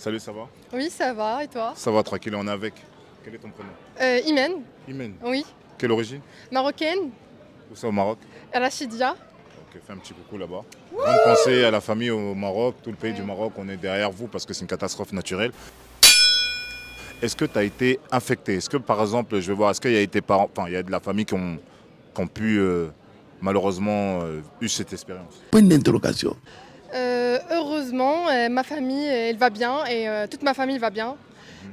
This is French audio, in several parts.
Salut, ça va Oui, ça va, et toi? Ça va, tranquille, on est avec. Quel est ton prénom? Euh, Imen, Imen. oui. Quelle origine? Marocaine, Où ça au Maroc? Rachidia. Ok, fais un petit coucou là-bas. Grande pensée à la famille au Maroc, tout le pays Ouais. du Maroc, on est derrière vous parce que c'est une catastrophe naturelle. Est-ce que tu as été infecté? Est-ce que par exemple, je vais voir, est-ce qu'il y a été parents, enfin il y a de la famille qui ont, qui ont pu euh, malheureusement euh, eu cette expérience? Point d'interrogation. Euh, heureusement, euh, ma famille, euh, elle va bien et euh, toute ma famille va bien.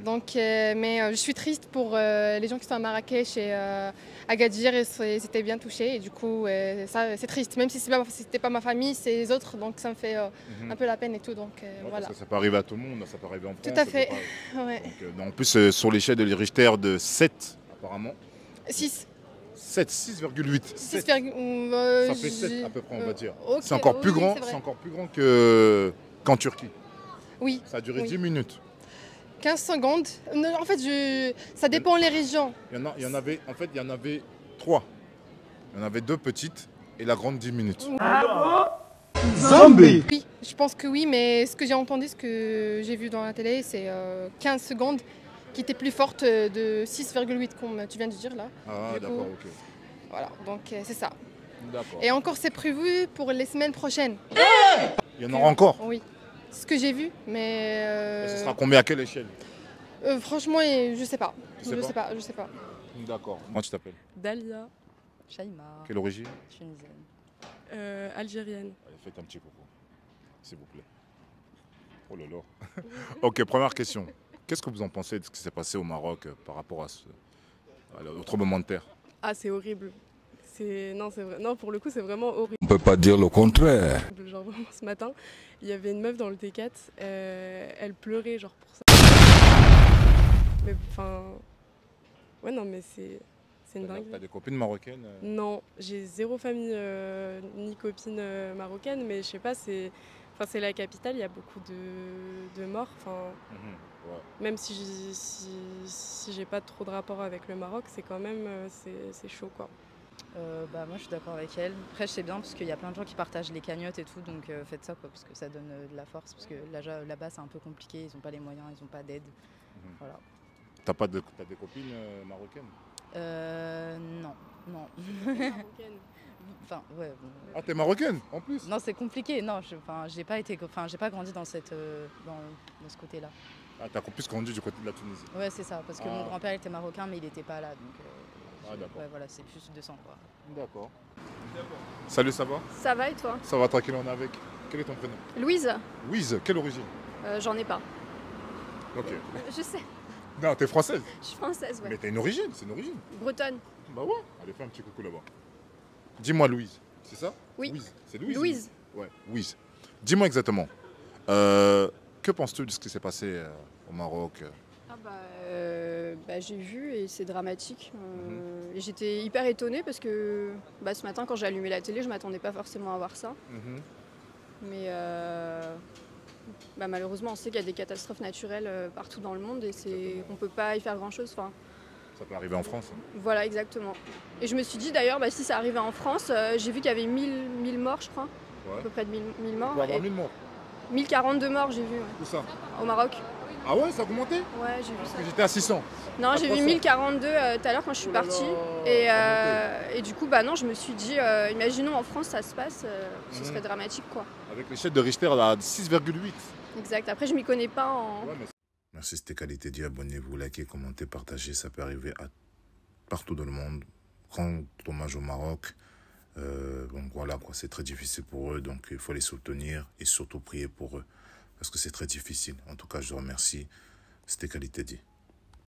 Donc, mais je suis triste pour les gens qui sont à Marrakech et Agadir ils étaient bien touchés. Et du coup, ça, c'est triste. Même si ce n'était pas ma famille, c'est les autres. Donc, ça me fait Mhm. un peu la peine et tout. Donc, Ouais, voilà. que ça peut arriver à tout le monde, ça peut arriver en France. Tout à ça fait. pas- Ouais. Donc, en plus, sur l'échelle de Richter de 7, apparemment. 6. 7, 6,8. 6, 7. Ça fait 7 à peu près, on va dire. C'est encore plus grand, c'est encore plus grand que qu'en Turquie. Oui, Ça a duré Oui. 10 minutes. 15 secondes. Non, en fait, je... ça dépend les régions. Il y en, a, il y en avait, en fait, il y en avait 3. Il y en avait deux petites et la grande 10 minutes. Zombie Oui, je pense que oui, mais ce que j'ai entendu, ce que j'ai vu dans la télé, c'est euh, 15 secondes qui étaient plus fortes euh, de 6,8 comme tu viens de dire là. Ah, d'accord, ok. Voilà, donc euh, c'est ça. D'accord. Et encore, c'est prévu pour les semaines prochaines. Il y en aura encore? Oui, c'est ce que j'ai vu, mais euh, ce sera combien à quelle échelle? euh, franchement, je sais pas. Tu sais je pas sais pas, je sais pas. D'accord. Moi, tu t'appelles? Dalia, Shaima, Quelle origine? Tunisienne. euh, algérienne. Allez, faites un petit coucou, s'il vous plaît. Oh là là. ok, première question. Qu'est-ce que vous en pensez de ce qui s'est passé au Maroc euh, par rapport à ce, à tremblement de terre? Ah, c'est horrible. C'est non, c'est vrai. Non, pour le coup, c'est vraiment horrible. On peut pas dire le contraire. Genre vraiment, ce matin, il y avait une meuf dans le T4. euh, elle pleurait genre pour ça. Mais enfin, ouais, non, mais c'est c'est une T'as dinguerie. t'as des copines marocaines euh? Non, j'ai zéro famille euh, ni copine euh, marocaine, mais je sais pas, c'est enfin c'est la capitale, il y a beaucoup de, de morts. Enfin, Mhm, ouais. même si j'ai- si, pas trop de rapport avec le Maroc, c'est quand même euh, c'est c'est chaud quoi. Euh, bah, moi, je suis d'accord avec elle. Après, je sais bien parce qu'il y a plein de gens qui partagent les cagnottes et tout, donc euh, faites ça quoi, parce que ça donne euh, de la force. Parce que là- là-bas, c'est un peu compliqué, ils n'ont pas les moyens, ils n'ont pas d'aide. Mhm. Voilà. T'as pas de, t'as des copines euh, marocaines? Euh, non, non. enfin, ouais. Ah, t'es marocaine en plus Non, c'est compliqué. Non, je, enfin, j'ai pas été, enfin, j'ai pas grandi dans cette, euh, dans, dans ce côté-là. Ah, t'as plus grandi du côté de la Tunisie. Ouais, c'est ça, parce que mon Ah. grand-père était marocain, mais il était pas là, donc. euh, Ah, d'accord. ouais, voilà, c'est plus de sang quoi. D'accord. Salut, ça va? Ça va et toi? Ça va tranquille, on est avec. Quel est ton prénom? Louise Louise, quelle origine? Euh, J'en ai pas. Ok. Je sais, Non, t'es française? je suis française, ouais. Mais t'as une origine, c'est une origine. Bretonne. Bah ouais. Allez, fais un petit coucou là-bas. Dis-moi Louise, c'est ça Oui. Louise. C'est Louise Louise. Ouais, Louise. Dis-moi exactement. euh, que penses-tu de ce qui s'est passé euh, au Maroc euh Ah bah, euh, bah, j'ai vu et c'est dramatique. Et J'étais hyper étonnée parce que bah, ce matin quand j'ai allumé la télé, je m'attendais pas forcément à voir ça. Mais euh, bah, malheureusement, on sait qu'il y a des catastrophes naturelles partout dans le monde et on peut pas y faire grand-chose. Enfin, Ça peut arriver en France. voilà, exactement. Et je me suis dit d'ailleurs, bah, si ça arrivait en France, euh, j'ai vu qu'il y avait 1000, 1000 morts, je crois. À peu près de 1000, 1000 On morts. peut avoir Et 1000 morts. 1042 morts, j'ai vu, ouais, Où ça? Au Maroc. Ah ouais, ça a augmenté? Ouais, j'ai vu ça. Que j'étais à 600. Non, j'ai vu 300. 1042 euh, tout à l'heure quand je suis Oh partie. Et, euh, et du coup, bah non, je me suis dit, euh, imaginons en France ça se passe, ce Mhm. serait dramatique quoi. Avec l'échelle de Richter à 6,8. Exact. Après, je m'y connais pas en. Merci, c'était Qualité dit. Abonnez-vous, likez, commentez, partagez. Ça peut arriver à partout dans le monde. Grand hommage au Maroc. Euh, voilà, quoi, c'est très difficile pour eux. Donc il faut les soutenir et surtout prier pour eux. Parce que c'est très difficile. En tout cas, je remercie. C'était Qualité dit.